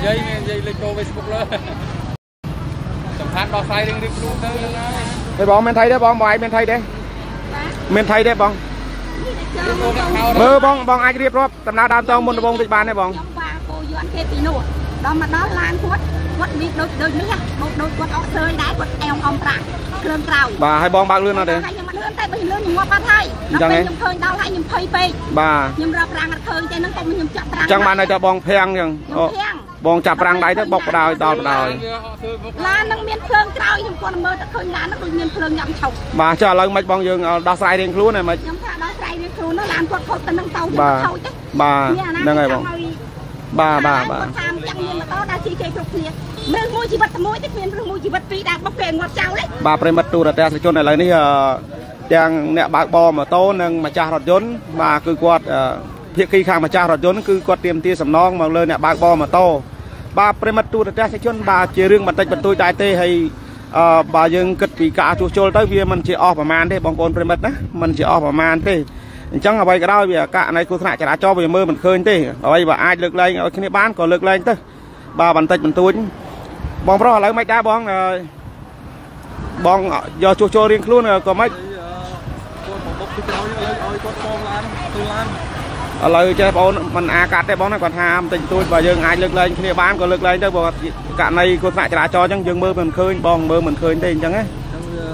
និយាយមាននិយាយលេខចូល Facebook លើសំខាន់ដល់ខ្សែរៀងរៀងខ្លួនទៅហ្នឹងហើយទេបងមានថៃទេបងបងឯងមានថៃទេមានថៃទេបងចូលដាក់ខោមើលបងបងអាចរៀបរាប់ដំណើរដើមតងមុនដំបូងតិចបានទេបងខ្ញុំបាគោយន់គេពីនោះដល់មកដល់ឡានគាត់គាត់មានដូចដូចនេះដូចដូចគាត់អត់សើយដែរគាត់អែមអំប្រាក់គ្រឿងក្រៅបាទហើយបងបើកលឿនអត់ទេហើយខ្ញុំមិនលឿនតែបើលឿនខ្ញុំងាប់អត់ហើយអញ្ចឹដល់ងពេលហ៎ខ្ញុំឃើញដល់ហើយខ្ញុំភ័យពេកបាទខ្ញុំរកប្រាំងអត់ឃើញទេហ្នឹងក៏ខ្ញុំចាក់ប្រាំងអញ្ចឹងបានន័យថាបងភាំងអញ្ចឹងខ្ញុំភាំង បងចាប់ប្រាំងដៃទៅបុកបដ ாய் ដល់បដ ாய் វាអត់ធ្វើមុខឡានហ្នឹងមានភ្លើងក្រោយខ្ញុំគាត់មើលតែឃើញឡានហ្នឹងដូចមានភ្លើងញ៉ាំឆុកបាទចុះឥឡូវមិនបងយើងដោះស្រាយរៀងខ្លួនហើយមិនខ្ញុំថាដល់ស្រ័យវាខ្លួនហ្នឹងឡានគាត់ខុសទៅនឹងទៅខ្ញុំបាទខូចទេបាទហ្នឹងហើយបងបាទបាទបាទគាត់តាមចាំមានម៉ូតូដល់ជិះគេគ្រប់គ្នាមនុស្សមួយជីវិតតែមួយទេគ្មានមនុស្សមួយជីវិតពីរដែរបុកគេងាប់ចោលទេបាទប្រិមិត្តទូរទស្សនិកជនឥឡូវនេះអឺទាំងអ្នកបើកបរម៉ូតូនិងម្ចាស់រថយន្តបាទគឺគាត់អឺ ភាគីខាងម្ចាស់រថយន្តគឺគាត់ទៀមទាសំណងមកលើអ្នកបើកបរម៉ូតូបាទប្រិមិត្តទូរទស្សនិកជនបាទជារឿងបន្តិចបន្តួចដែរទេហើយអឺបើយើងគិតពីការជួសជុលទៅវាមិនជាអស់ប្រមាណទេបងប្អូនប្រិមិត្តណាមិនជាអស់ប្រមាណទេអញ្ចឹងអ្វីក៏ដោយវាករណីគ្រោះថ្នាក់ចរាចរណ៍វាមើលមិនឃើញទេអ្វីបើអាចលើកលែងឲ្យគ្នាបានក៏លើកលែងទៅបាទបន្តិចបន្តួចបងប្រុសឥឡូវមិនដែរបងអឺបងយកជួសជុលរៀងខ្លួនក៏មិនគាត់មកបុកពីក្រោយឥឡូវឲ្យគាត់បងឡានទូឡាន ឥឡូវចេះបងអូនមិនអាកាត់ទេបងណាគាត់ថាបន្តិចបន្តួចបើយើងអាចលើកលែងគ្នាបានក៏លើកលែងទៅបើករណីគ្រោះថ្នាក់ចរាចរណ៍អញ្ចឹងយើងមើលមិនឃើញបងមើលមិនឃើញទេអញ្ចឹងណាអញ្ចឹងវា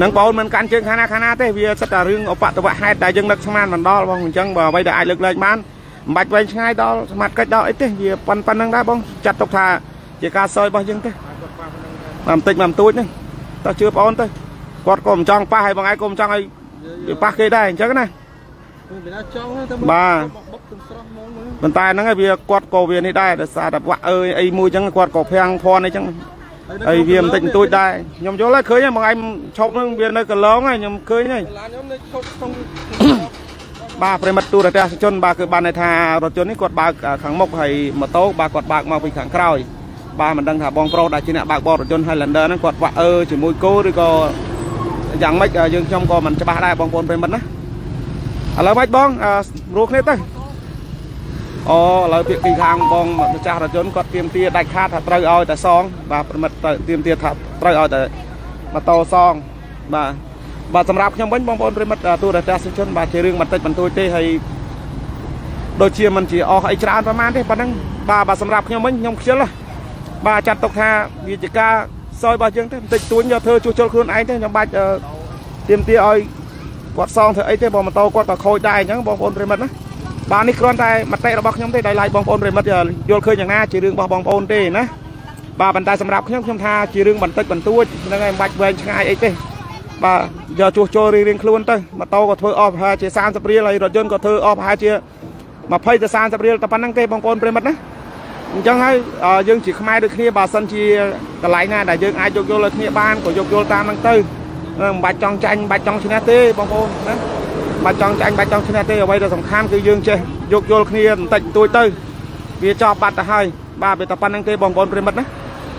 នឹងបងអូនមិនកាន់ជើងខាងណាខាងណាទេវាសិតតែរឿងឧបតវហេតុដែលយើងនឹកស្មានមិនដល់បងអញ្ចឹងបើអ្វីដែលអាចលើកលែងបានមិនបាច់វែងឆ្ងាយដល់សមត្ថកិច្ចដល់អីទេវាប៉ុណ្ប៉ុណ្្នឹងដែរបងចាត់ទុកថាជាការសោយរបស់យើងទេបាទបន្តិចមកបន្ទួចហ្នឹងតើជឿបងអូនទៅគាត់ក៏មិនចង់ប៉ះហើយបងឯងក៏មិនចង់ឲ្យវាប៉ះគេដែរអញ្ចឹងណាវាណាចង់ទៅ បាទបុកទាំងស្រស់ហ្មងមើលប៉ុន្តែហ្នឹងឯងវាគាត់ក៏វានេះដែរដោយសារតែវាក់អើយអីមួយអញ្ចឹងគាត់ក៏ភាំងភ័ណ្ឌអីចឹងហើយវាបន្តិចបន្តួចដែរខ្ញុំយល់ហើយឃើញហើយបងឯងឈប់ហ្នឹងវានៅកន្លងហើយខ្ញុំឃើញហើយឡានខ្ញុំនៅឈប់ក្នុងបាទប្រិមិត្តទូរទស្សនិកជនបាទគឺបានន័យថារថយន្តនេះគាត់បើកខាងមុខហើយម៉ូតូបាទគាត់បើកមកពីខាងក្រោយបាទមិនដឹងថាបងប្រុសដែលជាអ្នកបើកបររថយន្ត Highlander ហ្នឹងគាត់វាក់អើជាមួយគោឬក៏យ៉ាងម៉េចយើងខ្ញុំក៏មិនច្បាស់ដែរបងប្អូនប្រិមិត្តណា ឥឡូវម៉េចបងអឺរួគ្នាទៅអូឥឡូវពាក្យពីខាងបងម្ចាស់រថយន្តគាត់ទៀមទាដាច់ខាតថាត្រូវឲ្យតែសង បាទប្រិមិត្តទៅទៀមទាថាត្រូវឲ្យតែម៉ូតូសងបាទបាទសម្រាប់ខ្ញុំវិញបងប្អូនប្រិមិត្តទូរទស្សនិកជនបាទជារឿងបន្តិចបន្តួចទេហើយដូចជាមិនជាអស់អីច្រើនប្រហែលទេប៉ុណ្ណឹងបាទបាទសម្រាប់ខ្ញុំវិញខ្ញុំខ្ជិលណាបាទចាត់ទុកថាវាជាការសោយរបស់យើងទេបន្តិចតួចយកធ្វើជួសជុលខ្លួនឯងទេខ្ញុំបាច់អឺទៀមទាឲ្យ គាត់សងធ្វើអីទេបើម៉ូតូគាត់ក៏ខូចដែរអញ្ចឹងបងប្អូនប្រិមិត្តណាបាទនេះគ្រាន់តែមតិរបស់ខ្ញុំទេដោយឡែកបងប្អូនប្រិមិត្តយល់ឃើញយ៉ាងណាជារឿងរបស់បងប្អូនទេណាបាទប៉ុន្តែសម្រាប់ខ្ញុំខ្ញុំថាជារឿងបន្តិចបន្តួចហ្នឹងហើយមិនបាច់វែងឆ្ងាយអីទេបាទយកជួសជុលរៀងៗខ្លួនទៅម៉ូតូក៏ធ្វើអស់ប្រហែលជា30រៀលហើយរថយន្តក៏ធ្វើអស់ប្រហែលជា20ទៅ30រៀលតែប៉ុណ្្នឹងទេបងប្អូនប្រិមិត្តណាអញ្ចឹងហើយអឺយើងជាខ្មែរដូចគ្នាបើសិនជាកន្លែងណាដែលយើងអាចយកយល់ឲ្យគ្នាបានក៏យកយល់តាមហ្នឹងទៅ មិនបាច់ចង់ចាញ់មិនបាច់ចង់ឈ្នះទេបងប្អូនណាមិនបាច់ចង់ចាញ់មិនបាច់ចង់ឈ្នះទេអ្វីដែលសំខាន់គឺយើងចេះយកយល់គ្នាបន្តិចបន្តួចទៅវាចប់បាត់ទៅហើយបាទវាតែប៉ុណ្្នឹងទេបងប្អូនប្រិមិត្តណា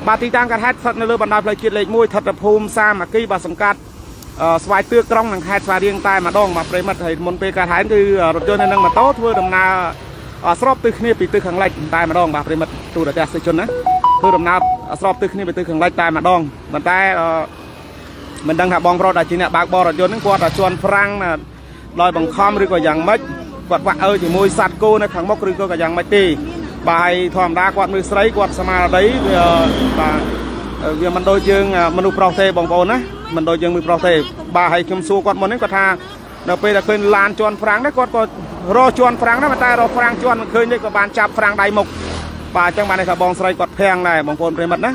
បាទទីតាំងកាត់ហេតុស្ថិតនៅលើបណ្ដោយផ្លូវជាតិលេខ1ស្ថិតនៅភូមិសាមគ្គីបាទសង្កាត់អឺស្វាយទឿក្រុងនិងខេត្តស្វាយរៀងតែម្ដងបាទប្រិមិត្តហើយមុនពេលកាត់ហែនគឺរថយន្តនៅនឹងម៉ូតូធ្វើដំណើរអស្របទិសគ្នាពីទិសខាងលិចតែម្ដងបាទប្រិមិត្តទូរទស្សនិកជនណាធ្វើដំណើរអស្របទិសគ្នាពីទិសខាងលិចតែម្ដងប៉ុន្តែអឺ មិនដឹងថាបងប្រុសដែលជាអ្នកបើកបររថយន្តហ្នឹងគាត់តែជន់ហ្វ្រាំងណាដោយបង្ខំឬក៏យ៉ាងម៉េចគាត់វាក់អើជាមួយសัตว์គោនៅខាងមុខឬក៏យ៉ាងម៉េចទេបាទហើយធម្មតាគាត់មើលស្រីគាត់ស្មារតីវាបាទវាមិនដូចយើងមនុស្សប្រុសទេបងប្អូនណាមិនដូចយើងមើលប្រុសទេបាទហើយខ្ញុំសួរគាត់មុនហ្នឹងគាត់ថានៅពេលដែលឃើញឡានជន់ហ្វ្រាំងដែរគាត់ក៏រកជន់ហ្វ្រាំងដែរប៉ុន្តែរកហ្វ្រាំងជន់មិនឃើញទេក៏បានចាប់ហ្វ្រាំងដៃមុខបាទអញ្ចឹងបានន័យថាបងស្រីគាត់ភាំងដែរបងប្អូនប្រិមិត្តណា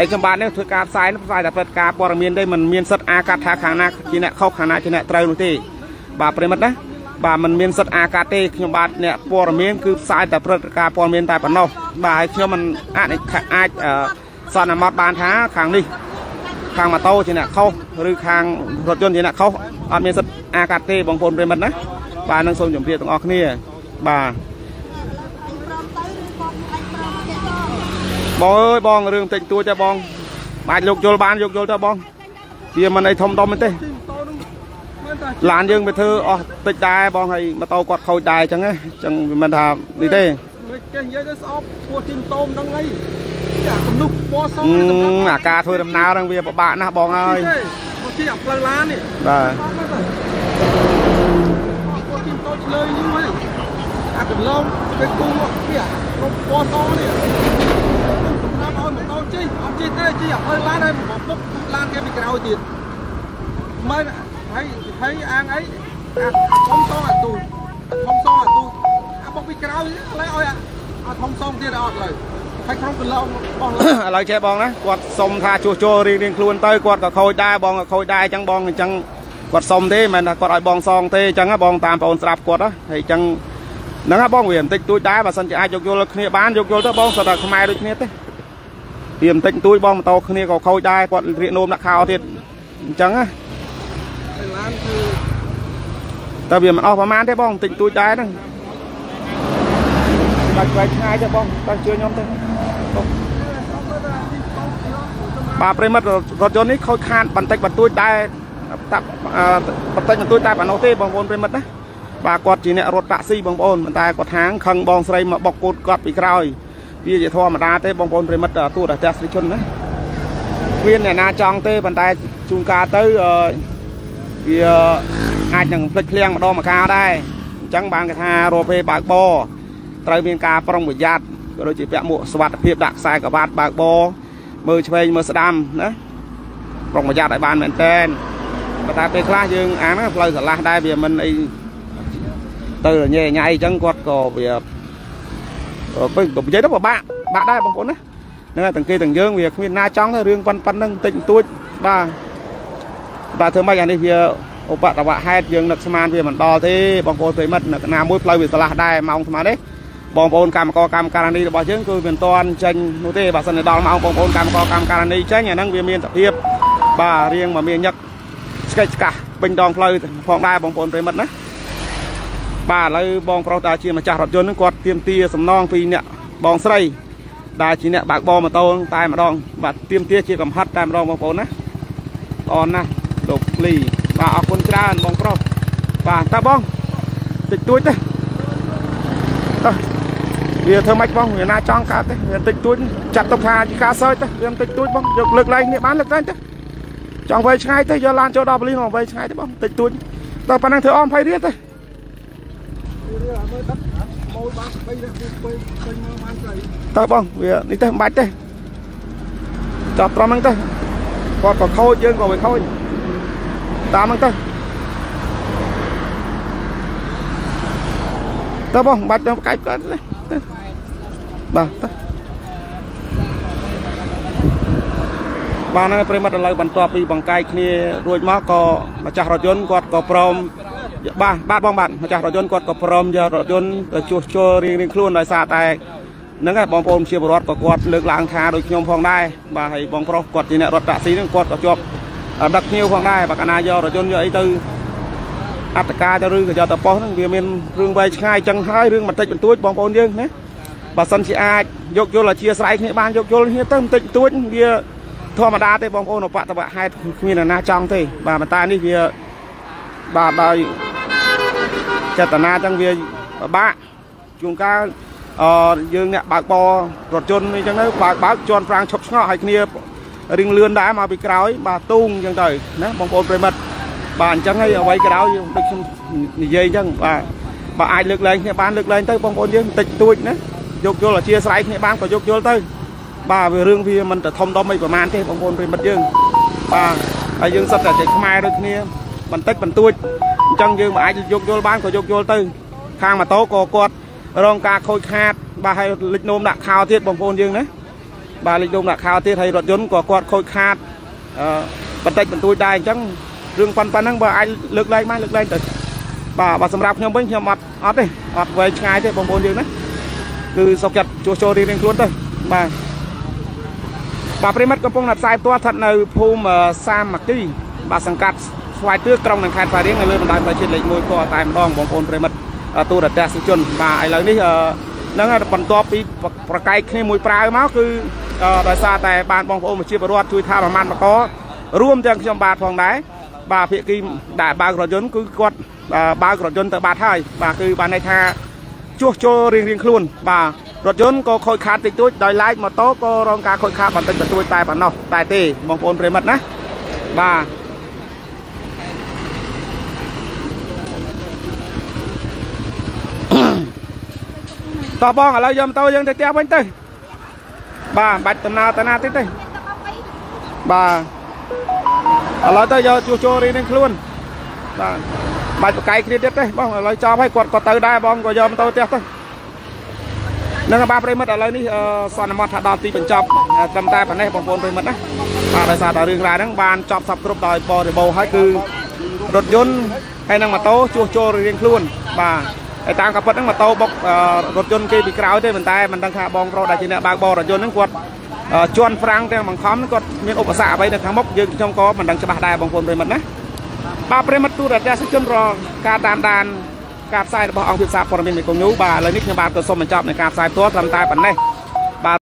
ហើយខ្ញុំបាទនេះធ្វើការផ្សាយនេះផ្សាយតែព្រឹត្តិការណ៍ព័ត៌មានទេមិនមានសិទ្ធិអាកាត់ថាខាងណាជាអ្នកខុសខាងណាជាអ្នកត្រូវនោះទេបាទប្រិមិត្តណាបាទมันមានសិទ្ធិអាកាត់ទេខ្ញុំបាទអ្នកព័ត៌មានគឺផ្សាយតែព្រឹត្តិការណ៍ព័ត៌មានតែប៉ុណ្ណោះបាទហើយខ្ញុំមិនអាចអាចអឺសន្មតបានថាខាងនេះខាងម៉ូតូជាអ្នកខុសឬខាងរថយន្តជាអ្នកខុសអត់មានសិទ្ធិអាកាត់ទេបងប្អូនប្រិមិត្តណាបាទនឹងសូមជម្រាបទាំងអស់គ្នាបាទ បងអើយបងរឿងតិចតួចទេបងអាចលោកយល់បានយកយល់ទៅបងវាមិនអីធំដុំទេឡានយើងទៅធ្វើអស់តិចដែរបងហើយម៉ូតូគាត់ខូចដែរអញ្ចឹងណាអញ្ចឹងវាមិនថានេះទេមិនចេះនិយាយទៅស្អប់ពោះជីមតូមហ្នឹងហើយអាកំនុះពណ៌សអឺអាការធ្វើដំណើរហ្នឹងវាពិបាកណាស់បងអើយមកជិះអាផ្លូវឡាននេះបាទពោះជីមតូចឆ្លើយយូរហើយអាកន្លងទៅគូមកពីអាកំពណ៌សនេះ សម្រាប់ឲ្យម៉ូតូជិះអត់ជិះទេជិះអាផ្លូវឡានហើយមកពុកឡានគេពីក្រោយទៀតមើលហើយហើយអាងអីអាធំសងអាទូធំសងអាទូអាបុកពីក្រោយឥឡូវឲ្យអាធំសងទៀតអត់ឡើយហើយក្នុងកន្លងបោះឥឡូវចេះបងណាគាត់សុំថាជួសជុលរៀងរៀងខ្លួនទៅគាត់ក៏ខូចដែរបងក៏ខូចដែរអញ្ចឹងបងអញ្ចឹងគាត់សុំទេមិនមែនថាគាត់ឲ្យបងសងទេអញ្ចឹងណាបងតាមបងអូនស្ដាប់គាត់ណាហើយអញ្ចឹងហ្នឹងណាបងវាបន្តិចតួចដែរបើសិនជាអាចយកយល់គ្នាបានយកយល់ទៅបងសុទ្ធតែខ្មែរដូចគ្នាទេ វាបន្តិចតួចបងម៉ូតូគ្នាក៏ខូចដែរគាត់រៀកនោមដាក់ខោទៀតអញ្ចឹងណាឡានគឺតែវាមិនអស់ប្រហែលទេបងបន្តិចតួចដែរហ្នឹងបាច់បាច់ឆ្ងាយទេបងតែជឿខ្ញុំទេបងបាទប្រិមិត្តរថយន្តនេះខូចខាតបន្តិចបន្តួចដែរតាប់អឺបន្តិចបន្តួចតែប៉ុណ្ណោះទេបងប្អូនប្រិមិត្តណាបាទគាត់ជាអ្នករត់តាក់ស៊ីបងប្អូនប៉ុន្តែគាត់ហាងខឹងបងស្រីមកបុកកូតគាត់ពីក្រោយ វាជាធម្មតាទេបងប្អូនប្រិមិត្តទូរទស្សនិកជនណាវាអ្នកណាចង់ទេប៉ុន្តែជួនកាលទៅអឺវាអាចនឹងភ្លេចភ្លាំងម្ដងម្កាលដែរអញ្ចឹងបានគេថារកពេលបើកបរត្រូវមានការប្រុងប្រយ័ត្នក៏ដូចជាពាក់មួកសុវត្ថិភាពដាក់ខ្សែក្រវ៉ាត់បើកបរមើលឆ្វេងមើលស្ដាំណាប្រុងប្រយ័ត្នឲ្យបានមែនតើប៉ុន្តែពេលខ្លះយើងអាហ្នឹងផ្លូវឆ្លាស់ដែរវាមិនអីទៅញ៉ៃញ៉ៃអញ្ចឹងគាត់ក៏វា ពេលក៏និយាយទៅពិបាកបាក់ដែរបងប្អូនណាហ្នឹងហើយទាំងគេទាំងយើងវាគ្មានណាចង់ទេរឿងប៉ុណ្ប៉ុណ្្នឹងតិចបន្តួចបាទបាទធ្វើម៉េចអានេះវាឧបតវហេតុយើងនឹកស្មានវាមិនដល់ទេបងប្អូនប្រិមិត្តនៅកណាមួយផ្លូវវាឆ្លាស់ដែរម៉ោងស្មានទេបងប្អូនកម្មករកម្មការនីរបស់យើងគឺមិនទាន់ចេញនោះទេបើសិនជាដល់ម៉ោងបងប្អូនកម្មករកម្មការនីចេញអាហ្នឹងវាមានសភាពបាទរៀងមកមានញឹកស្កេចស្កាស់ពេញដងផ្លូវផងដែរបងប្អូនប្រិមិត្តណា បាទឥឡូវបងប្រុសតាជាម្ចាស់រថយន្តហ្នឹងគាត់ទៀមទាសំណងពីអ្នកបងស្រីដែលជាអ្នកបើកបរម៉ូតូតែម្ដង បាទទៀមទាជាកំហិតតែម្ដងបងប្អូនណាអរណាស់លោកលីបាទអរគុណច្រើនបងប្រុសបាទតើបងតិចតួចទេតើវាធ្វើម៉េចបងវាណាចង់កើតទេវាតិចតួចចាត់ទុកថាជាការសើចទេវាតិចតួចបងយកលើកឡើងគ្នាបានលើកឡើងទេចង់វែងឆ្ងាយទេយកឡានចូលដល់ប៉ូលីសមកវែងឆ្ងាយទេបងតិចតួចតើប៉ណ្ណឹងធ្វើអម20រៀលទេ តើបងវានេះទេមិនបាច់ទេចប់ត្រង់ហ្នឹងទេគាត់ក៏ខូចយើងក៏វាខូចតាមហ្នឹងទៅតើបងមិនបាច់ទៅកាច់គាត់ទេទៅបាទទៅបានហើយប្រិមត្តឥឡូវបន្ទាប់ពីបង្កាយគ្នារួចមកក៏ម្ចាស់រថយន្តគាត់ក៏ព្រម បាទបាទបងបាទម្ចាស់រថយន្តគាត់ក៏ព្រមយករថយន្តទៅជួសជុលរៀងៗខ្លួនដោយសារតែហ្នឹងហើយបងប្អូនជាពលរដ្ឋក៏គាត់លើកឡើងថាដូចខ្ញុំផងដែរបាទហើយបងប្រុសគាត់ជាអ្នករត់តាក់ស៊ីហ្នឹងគាត់ក៏ជាប់ដឹកភ្ញៀវផងដែរបើកាលណាយករថយន្តយកអីទៅអត្តការទៅឬក៏យកទៅប៉ុស្តិ៍ហ្នឹងវាមានរឿងវែងឆ្ងាយចឹងហើយរឿងបន្តិចបន្តួចបងប្អូនយើងណាបើសិនជាអាចយកយល់អធិស្ឋានគ្នាបានយកយល់គ្នាទៅបន្តិចបន្តួចវាធម្មតាទេបងប្អូនអបតបហេតុគ្មាននរណាចង់ទេបាទប៉ុន្តែនេះវាបាទដោយ ចេតនាចឹងវាពិបាកជួនកាលអឺយើងអ្នកបើកបររថយន្តអញ្ចឹងទៅបើកបើកជន់ប្រាំងឈប់ឆ្ងល់ឲ្យគ្នារៀងលឿនដែរមកពីក្រោយ បាទទូងអញ្ចឹងទៅណាបងប្អូនប្រិមិត្តបាទអញ្ចឹងហើយអ្វីក៏ដោយយើងដូចខ្ញុំនិយាយអញ្ចឹងបាទបើអាចលើកលែងគ្នាបានលើកលែងទៅបងប្អូនយើងបន្តិចតួចណាយកយល់អធិស្ឋានគ្នាបានក៏យកយល់ទៅ បាទវារឿងវាមិនទៅធំដុំអីប្រហែលទេបងប្អូនប្រិមិត្តយើងបាទហើយយើងសិតតែចេះខ្មែរដូចគ្នាបន្តិចបន្តួច អញ្ចឹងយើងមិនអាចយកយល់បានក៏យកយល់ទៅ ខាងម៉ូតូក៏គាត់រងការខូចខាត បាទហើយលិចនោមដាក់ខោទៀតបងប្អូនយើងណាបាទលិចនោមដាក់ខោទៀតហើយរថយន្តក៏គាត់ខូចខាតអឺបន្តិចបន្តួចដែរអញ្ចឹងរឿងប៉ុណ្ប៉ុណ្ណឹងបើអាចលើកលែងបានលើកលែងទៅបាទបើសម្រាប់ខ្ញុំវិញខ្ញុំអត់អត់ទេអត់វែងឆ្ងាយទេបងប្អូនយើងណាគឺសុខចិត្តជួសជុលរៀងៗខ្លួនទៅបាទបាទប្រិមិត្តកំពុងតែផ្សាយផ្ទាល់ស្ថិតនៅភូមិសាមគ្គីបាទសង្កាត់ ស្វាយទឿក្រុងនិងខេត្តប៉ារៀងនៅលើបណ្ដោយផ្លូវជាតិលេខ1ក៏តែម្ដងបងប្អូនប្រិមិត្តទូរទស្សនិកជនបាទឥឡូវនេះហ្នឹងហើយបន្ទាប់ពីប្រកែកគ្នាមួយប្រាវមកគឺដោយសារតែបានបងប្អូនប្រជាពលរដ្ឋជួយថាប្រមាណមកករួមទាំងខ្ញុំបាទផងដែរបាទភាគីដែលបើករថយន្តគឺគាត់បើករថយន្តទៅបាត់ហើយបាទគឺបានន័យថាជួសជុលរៀងរៀងខ្លួន បាទរថយន្តក៏ខូចខាតតិចតួចដោយឡែកម៉ូតូក៏រងការខូចខាតបន្តិចបន្តួចតែប៉ុណ្ណោះតែទេបងប្អូនប្រិមិត្តណាបាទ តោះបងឥឡូវយកម៉ូតូយើងទៅផ្ទះវិញទៅបាទបាច់ដំណើរទៅណាទៀតទេបាទឥឡូវទៅយកជួសជុលរៀងរៀងខ្លួនបាទបាច់បកាយគ្នាទៀតទេបងឥឡូវចប់ហើយគាត់ក៏ទៅដែរបងក៏យកម៉ូតូផ្ទះទៅនឹងបាទប្រិមិត្តឥឡូវនេះសន្មតថាដល់ទីបញ្ចប់ត្រឹមតែប៉ុណ្ណេះបងប្អូនប្រិមិត្តណាបាទដោយសារតែរឿងរ៉ាវហ្នឹងបានចប់សពគ្រប់ដោយបរិបូរហើយគឺរថយន្តហើយនឹងម៉ូតូជួសជុលរៀងខ្លួនបាទ ហើយតាមកាពិតហ្នឹងម៉ូតូបុករថយន្តគេពីក្រោយទេប៉ុន្តែមិនដឹងថាបងប្រុសដែលជាអ្នកបើកបររថយន្តហ្នឹងគាត់ជន់ហ្វ្រាំងទាំងបង្ខំគាត់មានឧបសគ្គអ្វីនៅខាងមុខយើងខ្ញុំក៏មិនដឹងច្បាស់ដែរបងប្អូនប្រិមិត្តណាបាទប្រិមិត្តទូរទស្សន៍ជនរការតាមដានការផ្សាយរបស់អង្គភាពសារព័ត៌មានមេគង្គញូបាទឥឡូវនេះខ្ញុំបាទក៏សូមបញ្ចប់នៃការផ្សាយផ្ទាល់ត្រឹមតែប៉ុណ្ណេះ